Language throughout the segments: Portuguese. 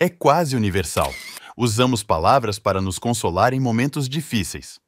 É quase universal. Usamos palavras para nos consolar em momentos difíceis.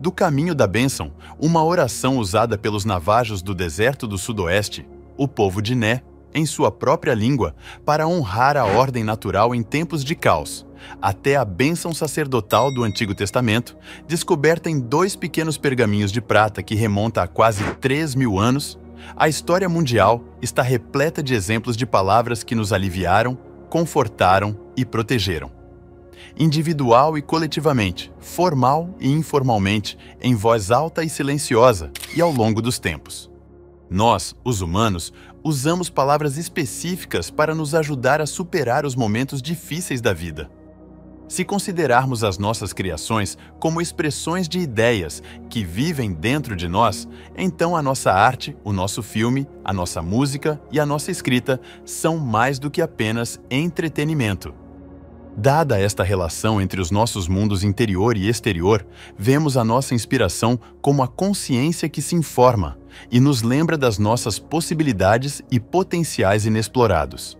Do caminho da bênção, uma oração usada pelos navajos do deserto do sudoeste, o povo de Né, em sua própria língua, para honrar a ordem natural em tempos de caos, até a bênção sacerdotal do Antigo Testamento, descoberta em dois pequenos pergaminhos de prata que remonta a quase 3 mil anos, a história mundial está repleta de exemplos de palavras que nos aliviaram, confortaram e protegeram individual e coletivamente, formal e informalmente, em voz alta e silenciosa e ao longo dos tempos. Nós, os humanos, usamos palavras específicas para nos ajudar a superar os momentos difíceis da vida. Se considerarmos as nossas criações como expressões de ideias que vivem dentro de nós, então a nossa arte, o nosso filme, a nossa música e a nossa escrita são mais do que apenas entretenimento Dada esta relação entre os nossos mundos interior e exterior, vemos a nossa inspiração como a consciência que se informa e nos lembra das nossas possibilidades e potenciais inexplorados.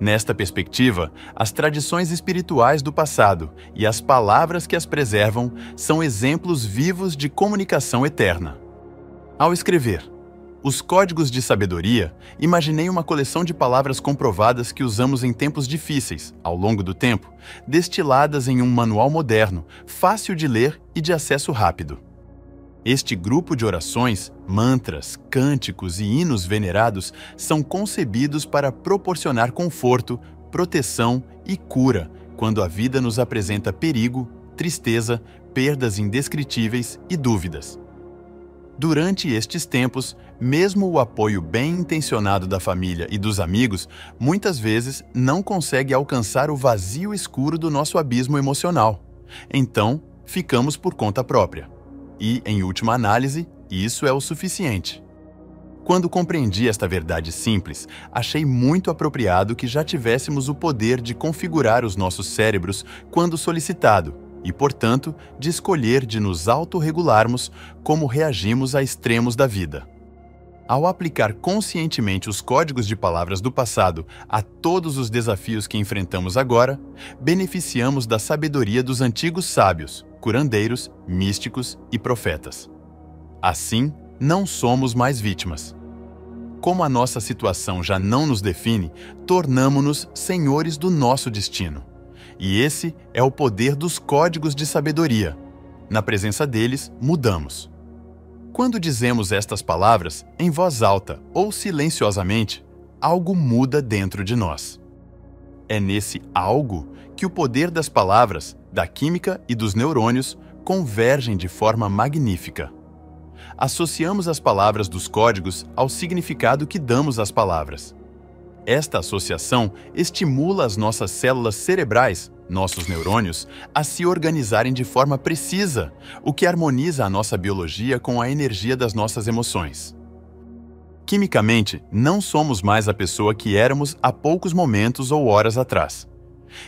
Nesta perspectiva, as tradições espirituais do passado e as palavras que as preservam são exemplos vivos de comunicação eterna. Ao escrever, os códigos de sabedoria, imaginei uma coleção de palavras comprovadas que usamos em tempos difíceis, ao longo do tempo, destiladas em um manual moderno, fácil de ler e de acesso rápido. Este grupo de orações, mantras, cânticos e hinos venerados são concebidos para proporcionar conforto, proteção e cura quando a vida nos apresenta perigo, tristeza, perdas indescritíveis e dúvidas. Durante estes tempos, mesmo o apoio bem intencionado da família e dos amigos muitas vezes não consegue alcançar o vazio escuro do nosso abismo emocional. Então, ficamos por conta própria. E, em última análise, isso é o suficiente. Quando compreendi esta verdade simples, achei muito apropriado que já tivéssemos o poder de configurar os nossos cérebros quando solicitado e, portanto, de escolher de nos autorregularmos como reagimos a extremos da vida. Ao aplicar conscientemente os códigos de palavras do passado a todos os desafios que enfrentamos agora, beneficiamos da sabedoria dos antigos sábios, curandeiros, místicos e profetas. Assim, não somos mais vítimas. Como a nossa situação já não nos define, tornamo-nos senhores do nosso destino. E esse é o poder dos códigos de sabedoria. Na presença deles, mudamos. Quando dizemos estas palavras, em voz alta ou silenciosamente, algo muda dentro de nós. É nesse algo que o poder das palavras, da química e dos neurônios convergem de forma magnífica. Associamos as palavras dos códigos ao significado que damos às palavras. Esta associação estimula as nossas células cerebrais nossos neurônios, a se organizarem de forma precisa, o que harmoniza a nossa biologia com a energia das nossas emoções. Quimicamente, não somos mais a pessoa que éramos há poucos momentos ou horas atrás.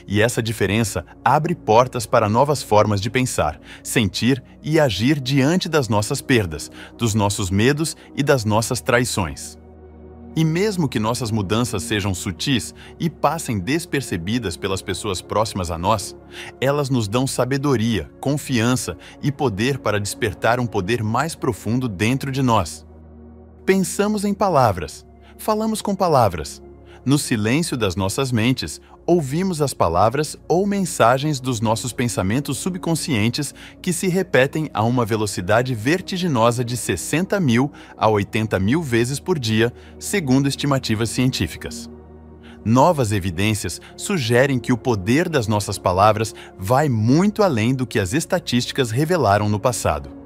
E essa diferença abre portas para novas formas de pensar, sentir e agir diante das nossas perdas, dos nossos medos e das nossas traições. E mesmo que nossas mudanças sejam sutis e passem despercebidas pelas pessoas próximas a nós, elas nos dão sabedoria, confiança e poder para despertar um poder mais profundo dentro de nós. Pensamos em palavras, falamos com palavras. No silêncio das nossas mentes, ouvimos as palavras ou mensagens dos nossos pensamentos subconscientes que se repetem a uma velocidade vertiginosa de 60 mil a 80 mil vezes por dia, segundo estimativas científicas. Novas evidências sugerem que o poder das nossas palavras vai muito além do que as estatísticas revelaram no passado.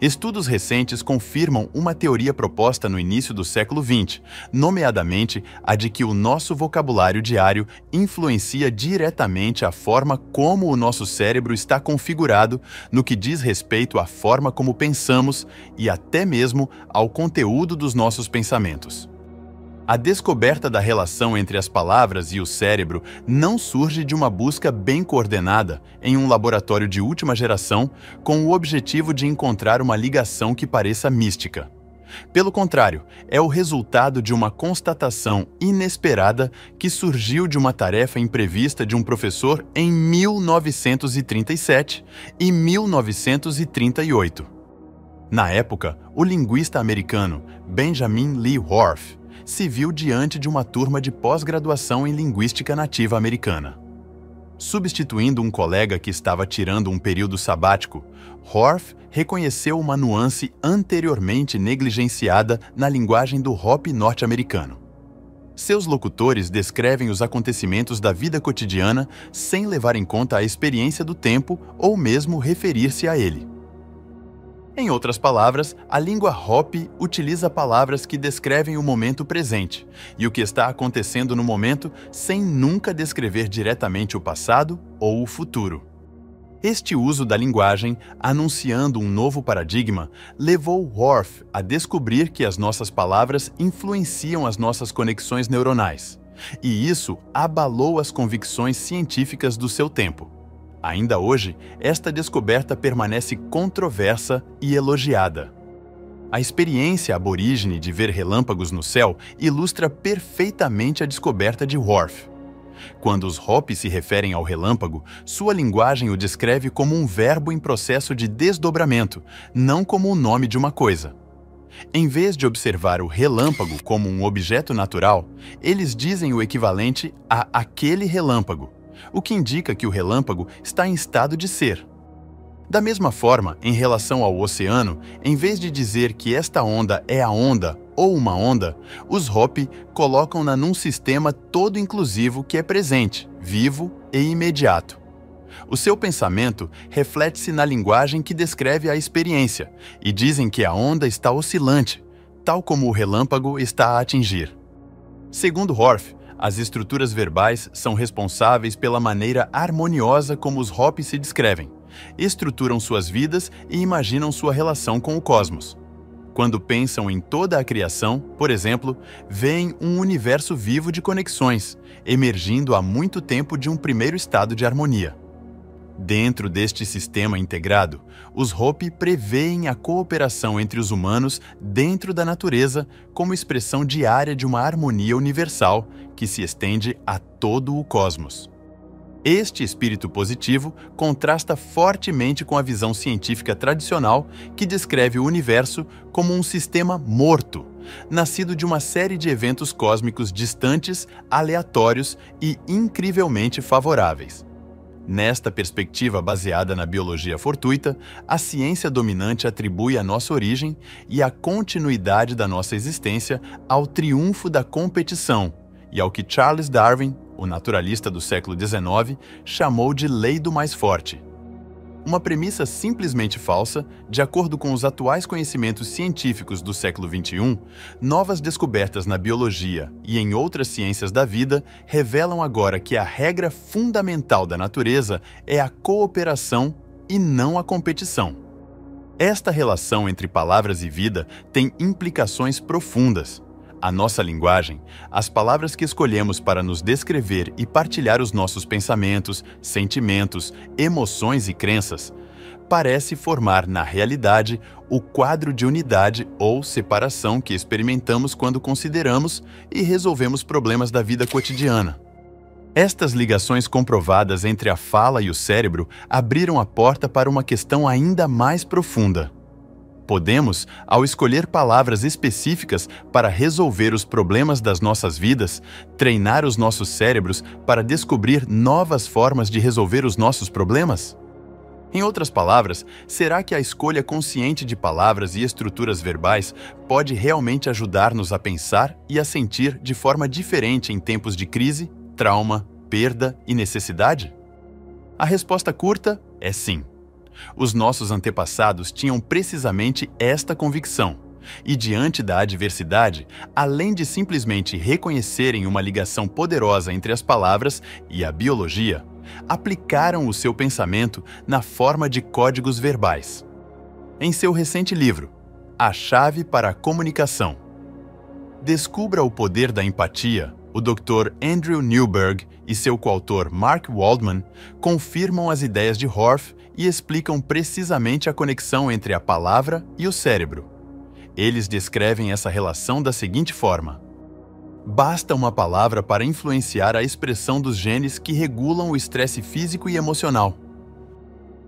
Estudos recentes confirmam uma teoria proposta no início do século XX, nomeadamente a de que o nosso vocabulário diário influencia diretamente a forma como o nosso cérebro está configurado no que diz respeito à forma como pensamos e até mesmo ao conteúdo dos nossos pensamentos. A descoberta da relação entre as palavras e o cérebro não surge de uma busca bem coordenada em um laboratório de última geração com o objetivo de encontrar uma ligação que pareça mística. Pelo contrário, é o resultado de uma constatação inesperada que surgiu de uma tarefa imprevista de um professor em 1937 e 1938. Na época, o linguista americano Benjamin Lee Whorf se viu diante de uma turma de pós-graduação em linguística nativa americana. Substituindo um colega que estava tirando um período sabático, Horth reconheceu uma nuance anteriormente negligenciada na linguagem do hop norte-americano. Seus locutores descrevem os acontecimentos da vida cotidiana sem levar em conta a experiência do tempo ou mesmo referir-se a ele. Em outras palavras, a língua Hop utiliza palavras que descrevem o momento presente e o que está acontecendo no momento sem nunca descrever diretamente o passado ou o futuro. Este uso da linguagem, anunciando um novo paradigma, levou Worf a descobrir que as nossas palavras influenciam as nossas conexões neuronais. E isso abalou as convicções científicas do seu tempo. Ainda hoje, esta descoberta permanece controversa e elogiada. A experiência aborígene de ver relâmpagos no céu ilustra perfeitamente a descoberta de Worf. Quando os Hopi se referem ao relâmpago, sua linguagem o descreve como um verbo em processo de desdobramento, não como o nome de uma coisa. Em vez de observar o relâmpago como um objeto natural, eles dizem o equivalente a aquele relâmpago, o que indica que o relâmpago está em estado de ser. Da mesma forma, em relação ao oceano, em vez de dizer que esta onda é a onda ou uma onda, os Hopi colocam-na num sistema todo inclusivo que é presente, vivo e imediato. O seu pensamento reflete-se na linguagem que descreve a experiência, e dizem que a onda está oscilante, tal como o relâmpago está a atingir. Segundo Horth, as estruturas verbais são responsáveis pela maneira harmoniosa como os Hopi se descrevem, estruturam suas vidas e imaginam sua relação com o cosmos. Quando pensam em toda a criação, por exemplo, veem um universo vivo de conexões, emergindo há muito tempo de um primeiro estado de harmonia. Dentro deste sistema integrado, os Hopi preveem a cooperação entre os humanos dentro da natureza como expressão diária de uma harmonia universal que se estende a todo o cosmos. Este espírito positivo contrasta fortemente com a visão científica tradicional que descreve o universo como um sistema morto, nascido de uma série de eventos cósmicos distantes, aleatórios e incrivelmente favoráveis. Nesta perspectiva baseada na biologia fortuita, a ciência dominante atribui a nossa origem e a continuidade da nossa existência ao triunfo da competição e ao que Charles Darwin, o naturalista do século XIX, chamou de lei do mais forte, uma premissa simplesmente falsa, de acordo com os atuais conhecimentos científicos do século XXI, novas descobertas na biologia e em outras ciências da vida revelam agora que a regra fundamental da natureza é a cooperação e não a competição. Esta relação entre palavras e vida tem implicações profundas a nossa linguagem, as palavras que escolhemos para nos descrever e partilhar os nossos pensamentos, sentimentos, emoções e crenças, parece formar na realidade o quadro de unidade ou separação que experimentamos quando consideramos e resolvemos problemas da vida cotidiana. Estas ligações comprovadas entre a fala e o cérebro abriram a porta para uma questão ainda mais profunda. Podemos, ao escolher palavras específicas para resolver os problemas das nossas vidas, treinar os nossos cérebros para descobrir novas formas de resolver os nossos problemas? Em outras palavras, será que a escolha consciente de palavras e estruturas verbais pode realmente ajudar-nos a pensar e a sentir de forma diferente em tempos de crise, trauma, perda e necessidade? A resposta curta é sim. Os nossos antepassados tinham precisamente esta convicção. E diante da adversidade, além de simplesmente reconhecerem uma ligação poderosa entre as palavras e a biologia, aplicaram o seu pensamento na forma de códigos verbais. Em seu recente livro, A Chave para a Comunicação, Descubra o Poder da Empatia, o Dr. Andrew Newberg e seu coautor Mark Waldman confirmam as ideias de Horth e explicam precisamente a conexão entre a palavra e o cérebro. Eles descrevem essa relação da seguinte forma: Basta uma palavra para influenciar a expressão dos genes que regulam o estresse físico e emocional.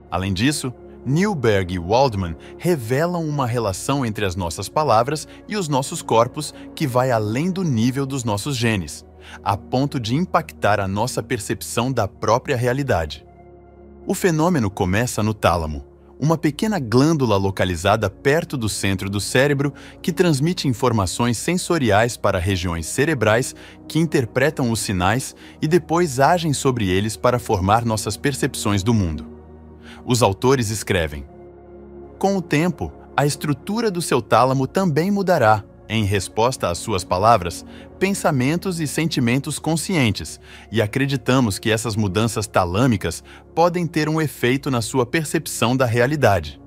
Além disso, Newberg e Waldman revelam uma relação entre as nossas palavras e os nossos corpos que vai além do nível dos nossos genes, a ponto de impactar a nossa percepção da própria realidade. O fenômeno começa no tálamo, uma pequena glândula localizada perto do centro do cérebro que transmite informações sensoriais para regiões cerebrais que interpretam os sinais e depois agem sobre eles para formar nossas percepções do mundo. Os autores escrevem: Com o tempo, a estrutura do seu tálamo também mudará, em resposta às suas palavras, pensamentos e sentimentos conscientes, e acreditamos que essas mudanças talâmicas podem ter um efeito na sua percepção da realidade.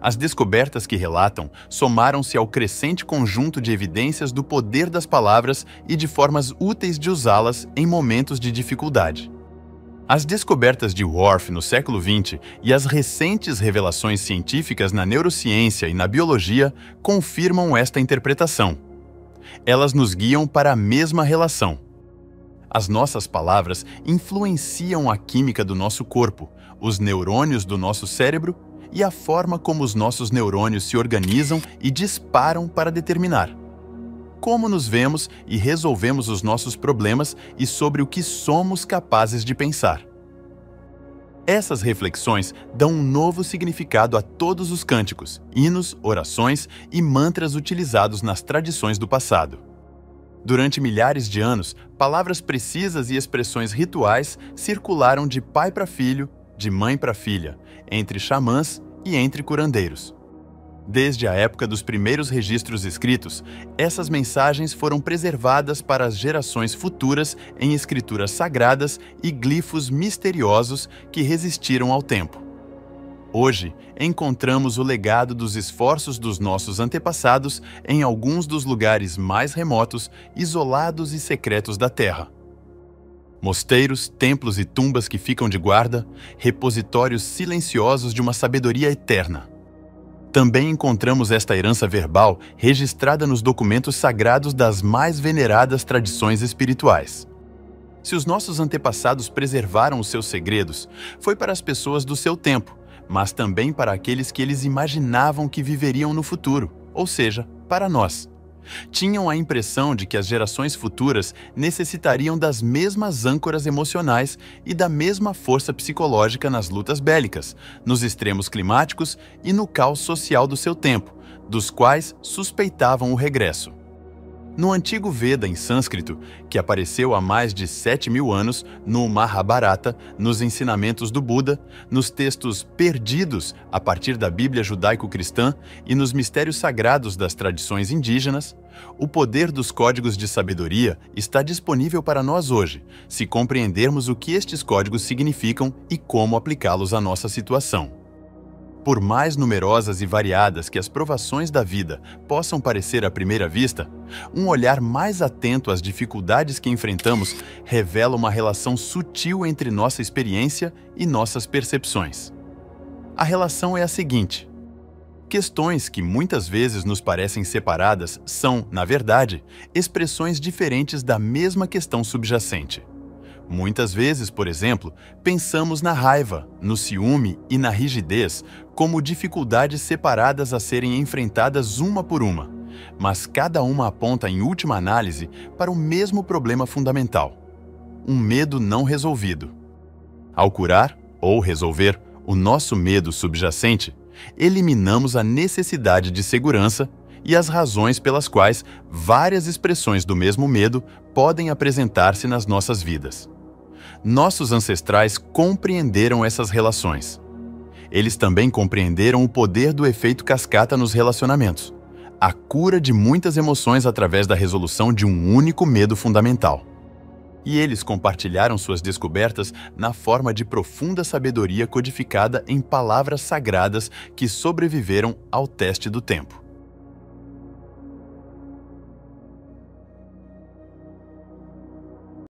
As descobertas que relatam somaram-se ao crescente conjunto de evidências do poder das palavras e de formas úteis de usá-las em momentos de dificuldade. As descobertas de Worf no século XX e as recentes revelações científicas na neurociência e na biologia confirmam esta interpretação. Elas nos guiam para a mesma relação. As nossas palavras influenciam a química do nosso corpo, os neurônios do nosso cérebro e a forma como os nossos neurônios se organizam e disparam para determinar como nos vemos e resolvemos os nossos problemas e sobre o que somos capazes de pensar. Essas reflexões dão um novo significado a todos os cânticos, hinos, orações e mantras utilizados nas tradições do passado. Durante milhares de anos, palavras precisas e expressões rituais circularam de pai para filho, de mãe para filha, entre xamãs e entre curandeiros. Desde a época dos primeiros registros escritos, essas mensagens foram preservadas para as gerações futuras em escrituras sagradas e glifos misteriosos que resistiram ao tempo. Hoje, encontramos o legado dos esforços dos nossos antepassados em alguns dos lugares mais remotos, isolados e secretos da Terra. Mosteiros, templos e tumbas que ficam de guarda, repositórios silenciosos de uma sabedoria eterna. Também encontramos esta herança verbal registrada nos documentos sagrados das mais veneradas tradições espirituais. Se os nossos antepassados preservaram os seus segredos, foi para as pessoas do seu tempo, mas também para aqueles que eles imaginavam que viveriam no futuro, ou seja, para nós. Tinham a impressão de que as gerações futuras necessitariam das mesmas âncoras emocionais e da mesma força psicológica nas lutas bélicas, nos extremos climáticos e no caos social do seu tempo, dos quais suspeitavam o regresso. No antigo Veda em sânscrito, que apareceu há mais de 7 mil anos no Mahabharata, nos ensinamentos do Buda, nos textos perdidos a partir da Bíblia judaico-cristã e nos mistérios sagrados das tradições indígenas, o poder dos códigos de sabedoria está disponível para nós hoje, se compreendermos o que estes códigos significam e como aplicá-los à nossa situação. Por mais numerosas e variadas que as provações da vida possam parecer à primeira vista, um olhar mais atento às dificuldades que enfrentamos revela uma relação sutil entre nossa experiência e nossas percepções. A relação é a seguinte: questões que muitas vezes nos parecem separadas são, na verdade, expressões diferentes da mesma questão subjacente. Muitas vezes, por exemplo, pensamos na raiva, no ciúme e na rigidez como dificuldades separadas a serem enfrentadas uma por uma, mas cada uma aponta, em última análise, para o mesmo problema fundamental: um medo não resolvido. Ao curar ou resolver o nosso medo subjacente, eliminamos a necessidade de segurança e as razões pelas quais várias expressões do mesmo medo podem apresentar-se nas nossas vidas nossos ancestrais compreenderam essas relações. Eles também compreenderam o poder do efeito cascata nos relacionamentos, a cura de muitas emoções através da resolução de um único medo fundamental. E eles compartilharam suas descobertas na forma de profunda sabedoria codificada em palavras sagradas que sobreviveram ao teste do tempo.